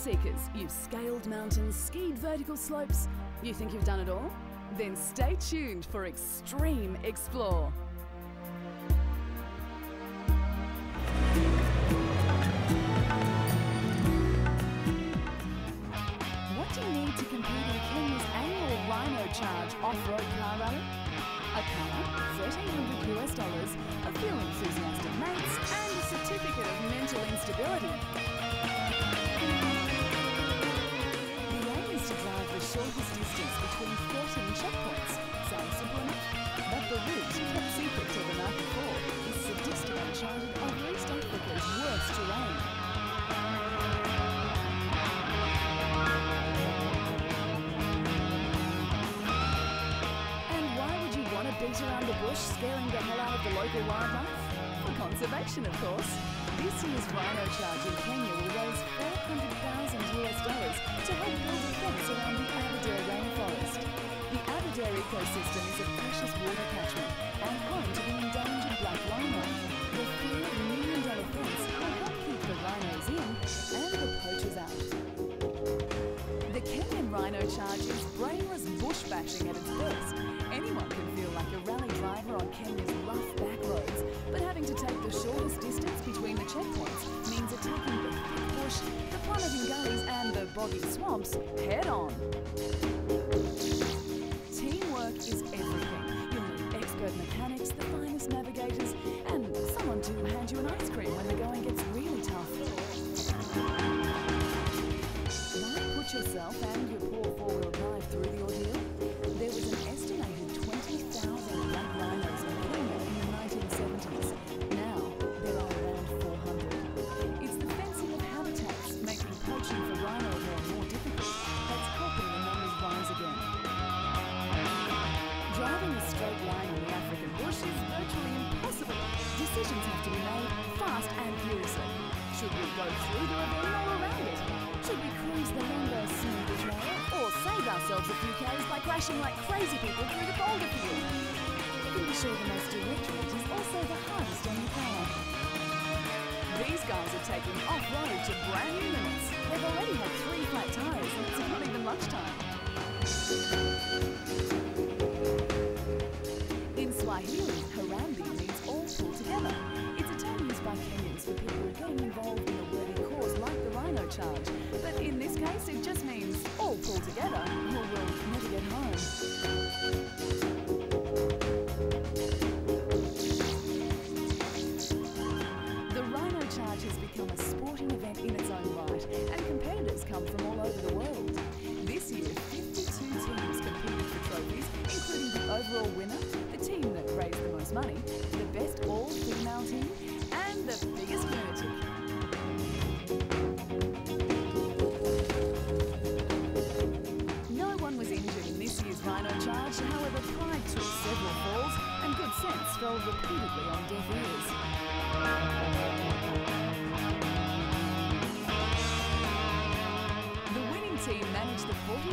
Seekers, you've scaled mountains, skied vertical slopes. You think you've done it all? Then stay tuned for Extreme Explore. What do you need to compete in Kenya's annual Rhino Charge off-road car rally? A car, 1300 US dollars, a few enthusiastic mates, and a certificate of mental instability. To drive the shortest distance between 14 checkpoints. Sounds simple? But the route, kept secret till the night before, is sadistically charted over East Africa's worst terrain. And why would you want to beat around the bush, scaring the hell out of the local wildlife? For conservation, of course. This year's Rhino Charge in Kenya will raise 400,000 US dollars to help build a fence around the Aberdare rainforest. The Aberdare ecosystem is a precious water catchment and home to the swamps head on. Save ourselves a few k's by crashing like crazy people through the boulder field? You can be sure the most direct is also the hardest on your car. These guys are taking off-road to brand new limits. They've already had three flat tyres and it's not even lunchtime. In Swahili,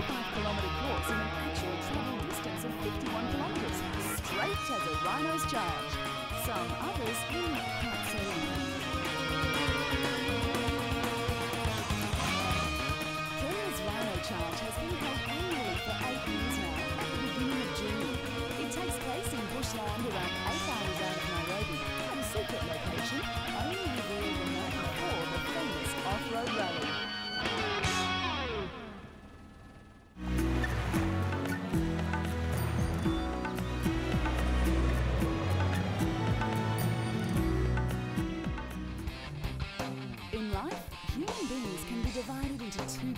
the 45 kilometre course in an actual travel distance of 51 kilometres, straight as a rhino's charge. Some others in not so. Kenya's Rhino Charge has been held annually for eight years now at the beginning of June. It takes place in bushland around eight hours out of Nairobi at a secret location only revealed the night before the famous off-road rally.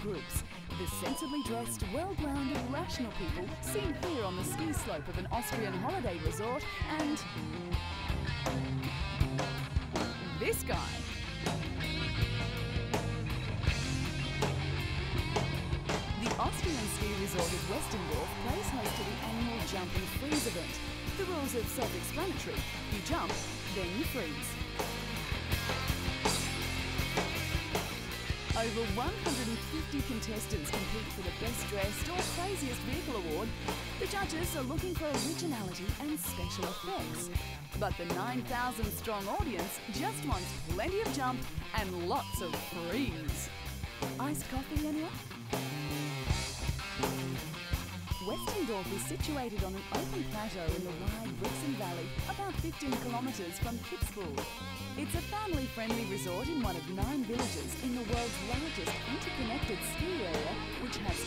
Groups. The sensibly dressed, well-grounded, rational people seen here on the ski slope of an Austrian holiday resort and... this guy. The Austrian ski resort of Westendorf plays host to the annual Jump and Freeze event. The rules are self-explanatory. You jump, then you freeze. Over 150 contestants compete for the best dressed or craziest vehicle award. The judges are looking for originality and special effects. But the 9,000 strong audience just wants plenty of jump and lots of freeze. Iced coffee, anyone? Westendorf is situated on an open plateau in the wide Brixen Valley, about 15 kilometres from Kitzbühel. It's a family-friendly resort in one of nine villages in the world's largest interconnected ski area, which has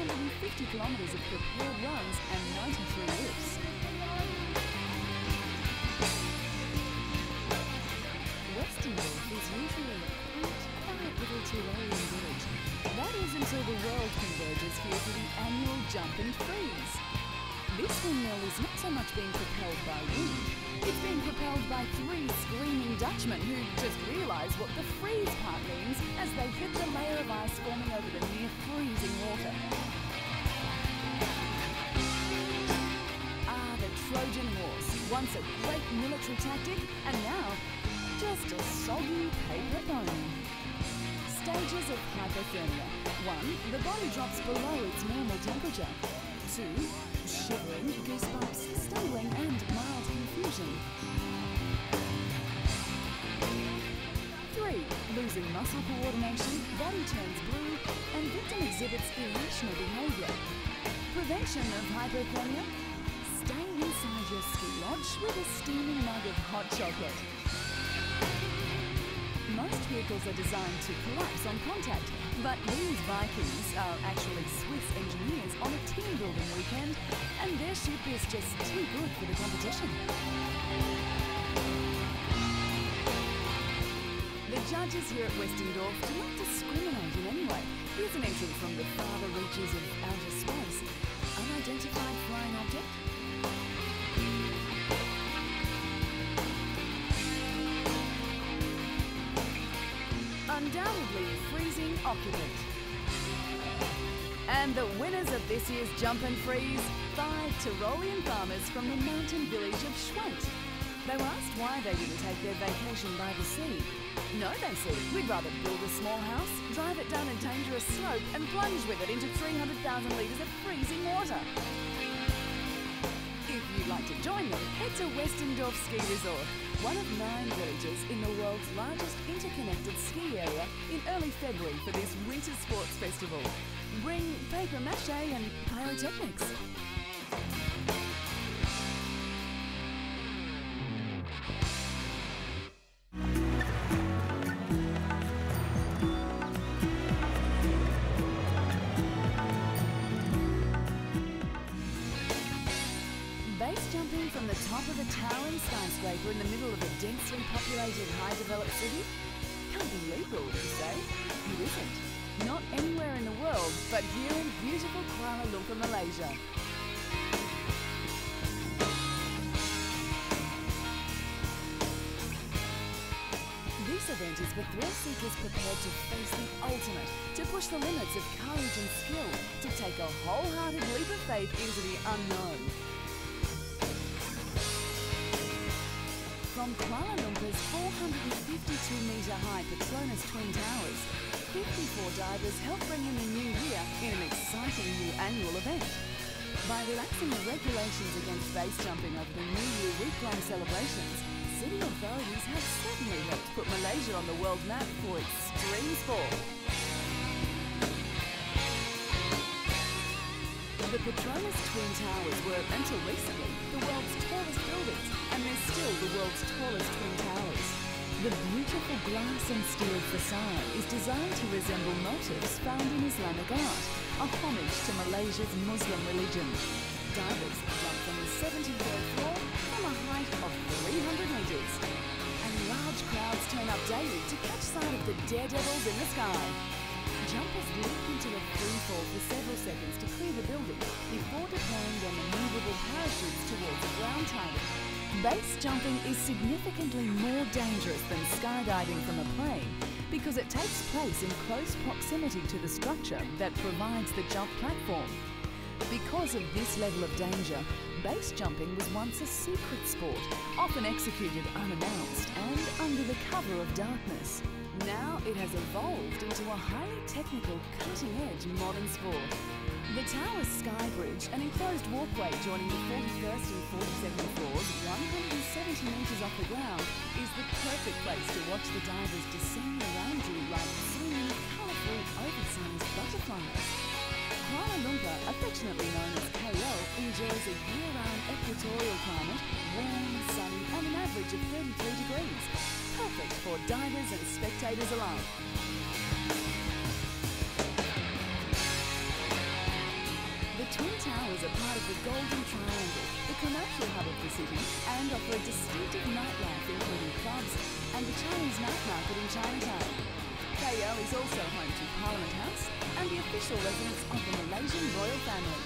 250 kilometres of prepared runs and 93 lifts. Westendorf is usually little village. That is until the world converges here for the annual Jump and Freeze. This windmill is not so much being propelled by wind, it's being propelled by three screaming Dutchmen who just realise what the freeze part means as they hit the layer of ice forming over the near freezing water. Ah, the Trojan horse, once a great military tactic, and now just a soggy paper pony. Stages of hypothermia. One, the body drops below its normal temperature. Two, shivering, goosebumps, stumbling, and mild confusion. Three, losing muscle coordination, body turns blue, and victim exhibits irrational behaviour. Prevention of hypothermia? Stay inside your ski lodge with a steaming mug of hot chocolate. Vehicles are designed to collapse on contact, but these Vikings are actually Swiss engineers on a team building weekend, and their ship is just too good for the competition. The judges here at Westendorf do not discriminate in any way. Here's an entry from the farther reaches of outer space. Unidentified flying object? Occupant. And the winners of this year's Jump and Freeze, five Tyrolean farmers from the mountain village of Schwendt. They were asked why they didn't take their vacation by the sea. No, they said, we'd rather build a small house, drive it down a dangerous slope, and plunge with it into 300,000 litres of freezing water. If you'd like to join them, head to Westendorf Ski Resort, one of nine villages in the world's largest interconnected ski area in early February for this winter sports festival. Bring paper mache and pyrotechnics. Densely populated, high-developed city? Can't be legal, you say? It isn't. Not anywhere in the world, but here in beautiful Kuala Lumpur, Malaysia. This event is for thrill seekers prepared to face the ultimate, to push the limits of courage and skill, to take a wholehearted leap of faith into the unknown. From Kuala Lumpur's 452 metre high Petronas Twin Towers, 54 divers help bring in the new year in an exciting new annual event. By relaxing the regulations against base jumping over the New Year week-long celebrations, city authorities have certainly helped put Malaysia on the world map for extreme sport. The Petronas Twin Towers were, until recently, the world's tallest buildings, and they're still the world's tallest twin towers. The beautiful glass and steel facade is designed to resemble motifs found in Islamic art, a homage to Malaysia's Muslim religion. Divers jump from the 73rd floor from a height of 300 metres. And large crowds turn up daily to catch sight of the daredevils in the sky. Jumpers leap into a free fall for several seconds to clear the building before deploying their maneuverable parachutes towards a ground target. Base jumping is significantly more dangerous than skydiving from a plane because it takes place in close proximity to the structure that provides the jump platform. Because of this level of danger, base jumping was once a secret sport, often executed unannounced and under the cover of darkness. Now it has evolved into a highly technical, cutting-edge modern sport. The tower's sky bridge, an enclosed walkway joining the 41st and 42nd floors, 170 metres off the ground, is the perfect place to watch the divers descend around you like swinging, colourful oversized butterflies. Kuala Lumpur, affectionately known as KL, enjoys a year-round equatorial climate, warm, sunny and an average of 33 degrees. Perfect for divers and spectators alike. The Twin Towers are part of the Golden Triangle, the commercial hub of the city, and offer a distinctive nightlife including clubs and the Chinese night market in Chinatown. KL is also home to Parliament House and the official residence of the Malaysian royal family.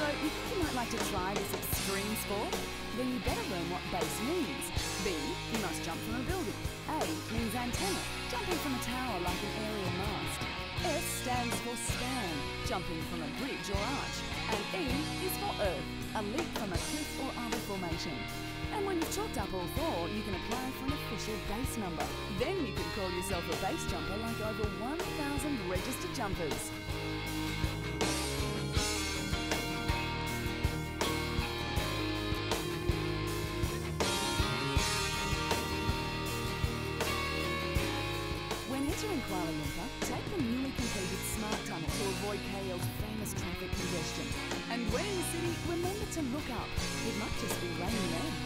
So think you might like to try this extreme sport? Then you better learn what base means. B, you must jump from a building. A means antenna, jumping from a tower like an aerial mast. S stands for span, jumping from a bridge or arch. And E is for earth, a leap from a cliff or other formation. And when you've chalked up all four, you can apply for an official base number. Then you can call yourself a base jumper like over 1,000 registered jumpers. Kuala Lumpur, take the newly completed Smart Tunnel to avoid KL's famous traffic congestion. And when in the city, remember to look up. It might just be raining there.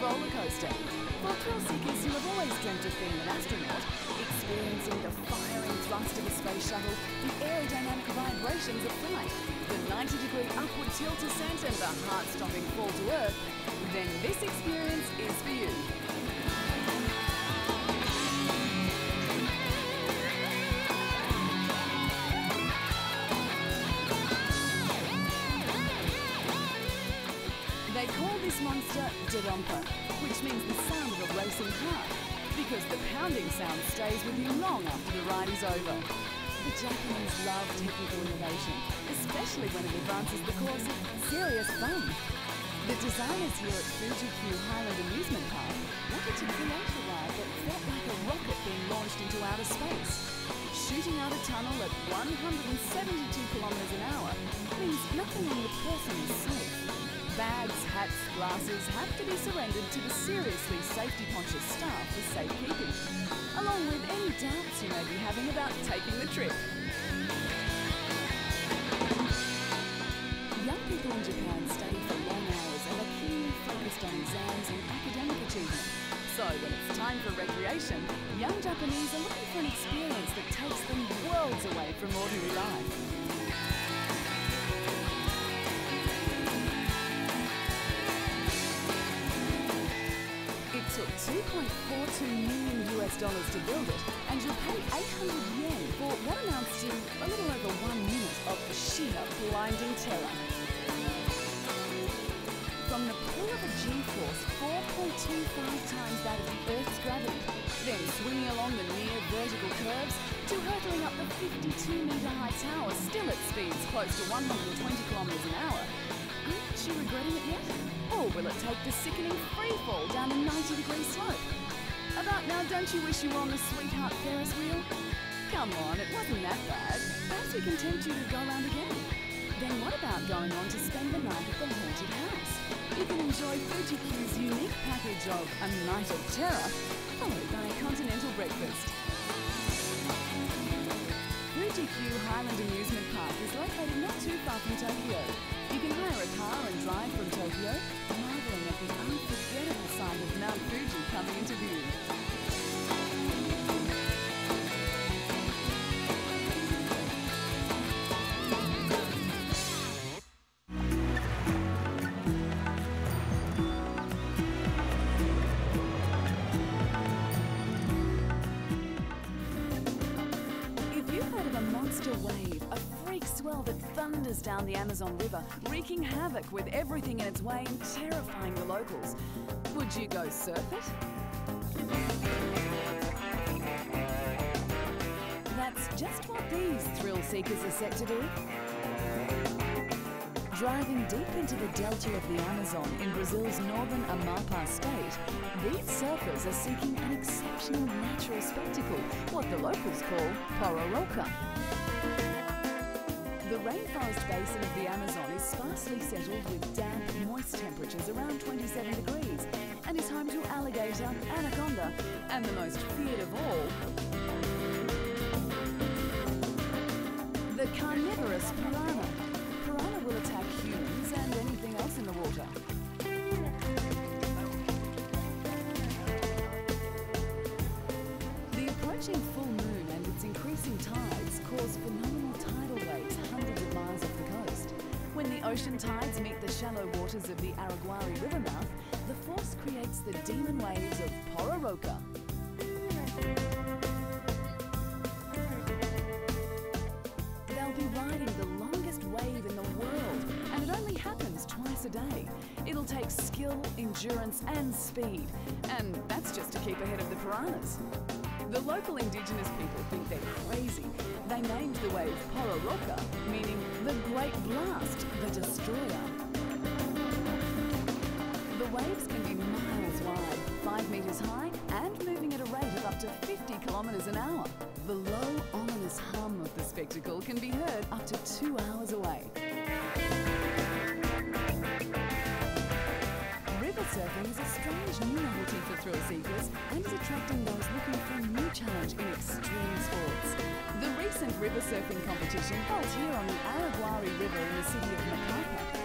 roller coaster. For thrill seekers who have always dreamt of being an astronaut, experiencing the firing thrust of a space shuttle, the aerodynamic vibrations of flight, the 90 degree upward tilt ascent, and the heart stopping fall to Earth, then this experience is for you. This monster Dodonpa, which means the sound of a racing car, because the pounding sound stays with you long after the ride is over. The Japanese love technical innovation, especially when it advances the cause of serious fun. The designers here at Fuji Q Highland Amusement Park wanted to create a ride that felt like a rocket being launched into outer space. Shooting out a tunnel at 172 kilometers an hour means nothing on the person is safe. Bags, hats, glasses have to be surrendered to the seriously safety conscious staff for safekeeping, along with any doubts you may be having about taking the trip. Young people in Japan study for long hours and are keenly focused on exams and academic achievement. So when it's time for recreation, young Japanese are looking for an experience that takes them worlds away from ordinary life. 2.42 million US dollars to build it, and you'll pay 800 yen for what amounts to a little over one minute of sheer blinding terror. From the pull of a G-force 4.25 times that of the Earth's gravity, then swinging along the near vertical curves to hurtling up the 52-metre high tower still at speeds close to 120 kilometres an hour. Regretting it yet? Or will it take the sickening free fall down a 90 degree slope? About now, don't you wish you were on the sweetheart Ferris wheel? Come on, it wasn't that bad. Perhaps we can tempt you to go round again. Then what about going on to spend the night at the haunted house? You can enjoy Fuji Q's unique package of a night of terror, followed by a continental breakfast. Fuji Q Highland Amusement Park is located not too far from Tokyo. Hire a car and drive from Tokyo, marveling at the unforgettable sight of Mount Fuji coming into view. Swell that thunders down the Amazon River, wreaking havoc with everything in its way and terrifying the locals. Would you go surf it? That's just what these thrill seekers are set to do. Driving deep into the delta of the Amazon in Brazil's northern Amapá state, these surfers are seeking an exceptional natural spectacle, what the locals call pororoca. The rainforest basin of the Amazon is sparsely settled with damp, moist temperatures around 27 degrees and is home to alligator, anaconda, and the most feared of all, the carnivorous. Piranha the demon waves of Pororoca. They'll be riding the longest wave in the world, and it only happens twice a day. It'll take skill, endurance, and speed, and that's just to keep ahead of the piranhas. The local indigenous people think they're crazy. They named the wave Pororoca, meaning the Great Blast, the Destroyer. Metres high, and moving at a rate of up to 50 kilometres an hour. The low, ominous hum of the spectacle can be heard up to two hours away. River surfing is a strange new novelty for thrill seekers and is attracting those looking for a new challenge in extreme sports. The recent river surfing competition held here on the Araguari River in the city of Macapa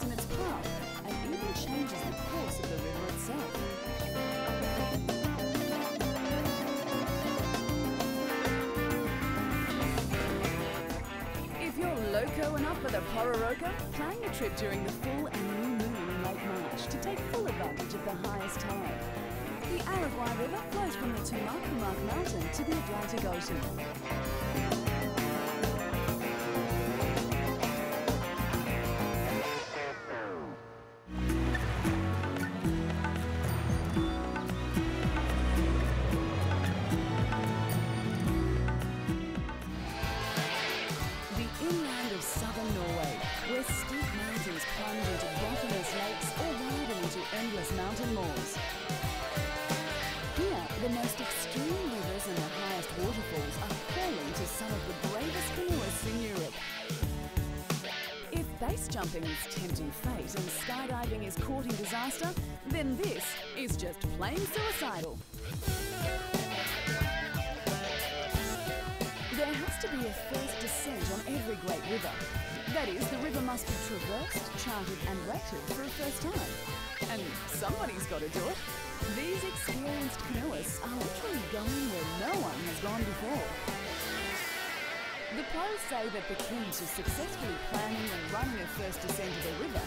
in its path, and even changes the course of the river itself. If you're loco enough for the Pororoca, plan your trip during the full and new moon in late March to take full advantage of the highest tide. The Araguari River flows from the Tumucumaque Mountain to the Atlantic Ocean. Jumping is tempting fate and skydiving is courting disaster, then this is just plain suicidal. There has to be a first descent on every great river. That is, the river must be traversed, charted, and rated for a first time. And somebody's got to do it. These experienced canoeists are literally going where no one has gone before. The pros say that the key to successfully planning and running a first descent of a river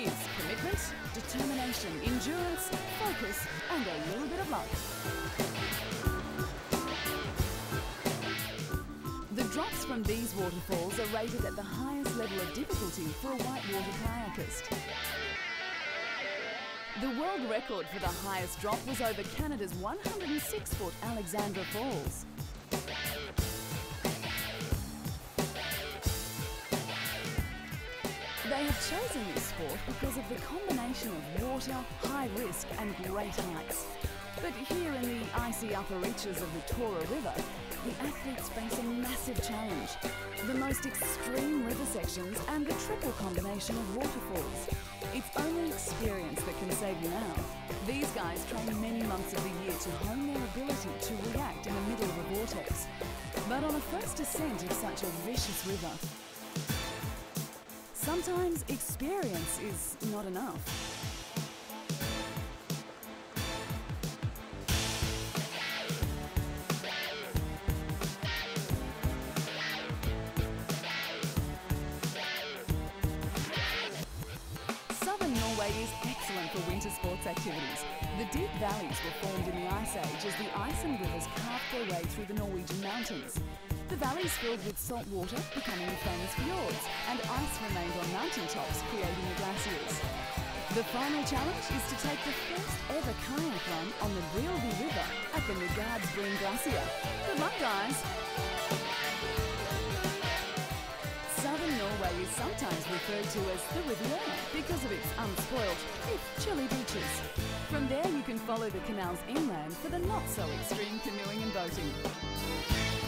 is commitment, determination, endurance, focus, and a little bit of luck. The drops from these waterfalls are rated at the highest level of difficulty for a whitewater kayakist. The world record for the highest drop was over Canada's 106 foot Alexandra Falls. Have chosen this sport because of the combination of water, high risk, and great heights. But here in the icy upper reaches of the Tora River, the athletes face a massive challenge. The most extreme river sections and the triple combination of waterfalls. It's only experience that can save you now. These guys train many months of the year to hone their ability to react in the middle of a vortex. But on a first descent of such a vicious river, Sometimes experience is not enough. Southern Norway is excellent for winter sports activities. The deep valleys were formed in the Ice Age as the ice and rivers carved their way through the Norwegian mountains. The valleys filled with salt water, becoming famous fjords, and ice remained on mountain tops, creating the glaciers. The final challenge is to take the first ever kayak run on the Brilby River at the Nigardsbreen Glacier. Good luck, guys! Southern Norway is sometimes referred to as the Riviera because of its unspoiled, if chilly beaches. From there you can follow the canals inland for the not so extreme canoeing and boating.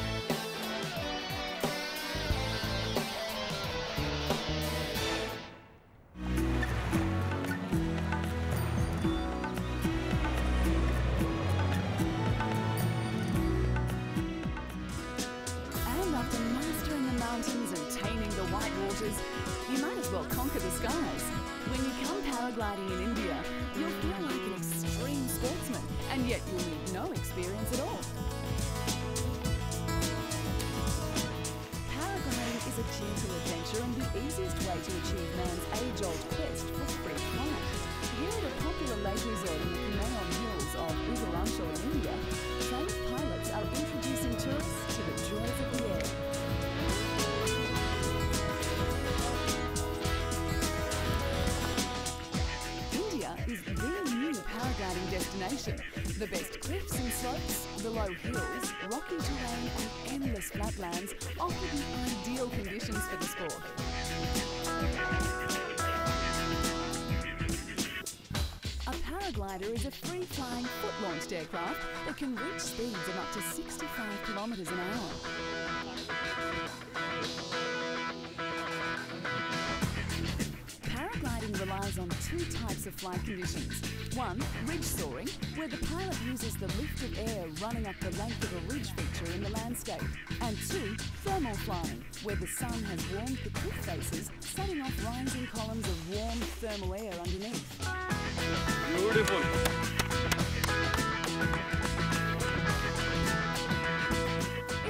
Skies. When you come paragliding in India, you'll feel like an extreme sportsman, and yet you'll need no experience at all. Paragliding is a gentle adventure and the easiest way to achieve man's age-old quest for free flight. Here at a popular lake resort in the Kumaon Hills of Uttaranchal in India, destination. The best cliffs and slopes, the low hills, rocky terrain and endless flatlands offer the ideal conditions for the sport. A paraglider is a free-flying, foot-launched aircraft that can reach speeds of up to 65 kilometres an hour. Relies on two types of flight conditions. One, ridge soaring, where the pilot uses the lift of air running up the length of a ridge feature in the landscape. And two, thermal flying, where the sun has warmed the cliff faces, setting off rising columns of warm thermal air underneath. Beautiful.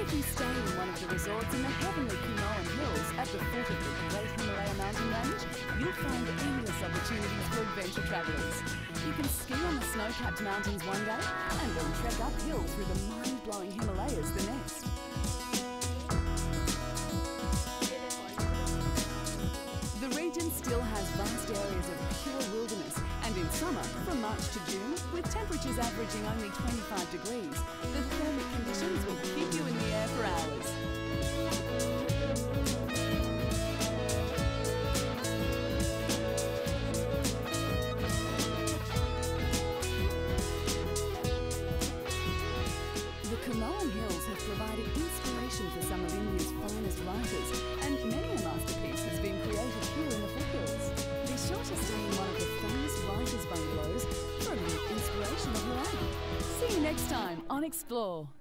If you stay in one of the resorts in the heavenly Kumaon Hills at the foot of the Great Himalaya mountain range, you'll find endless opportunities for adventure travellers. You can ski on the snow-capped mountains one day and then trek uphill through the mind-blowing Himalayas the next. The region still has vast areas of pure wilderness, and in summer, from March to June, with temperatures averaging only 25 degrees, the thermic conditions will keep you in the air for hours. Explore.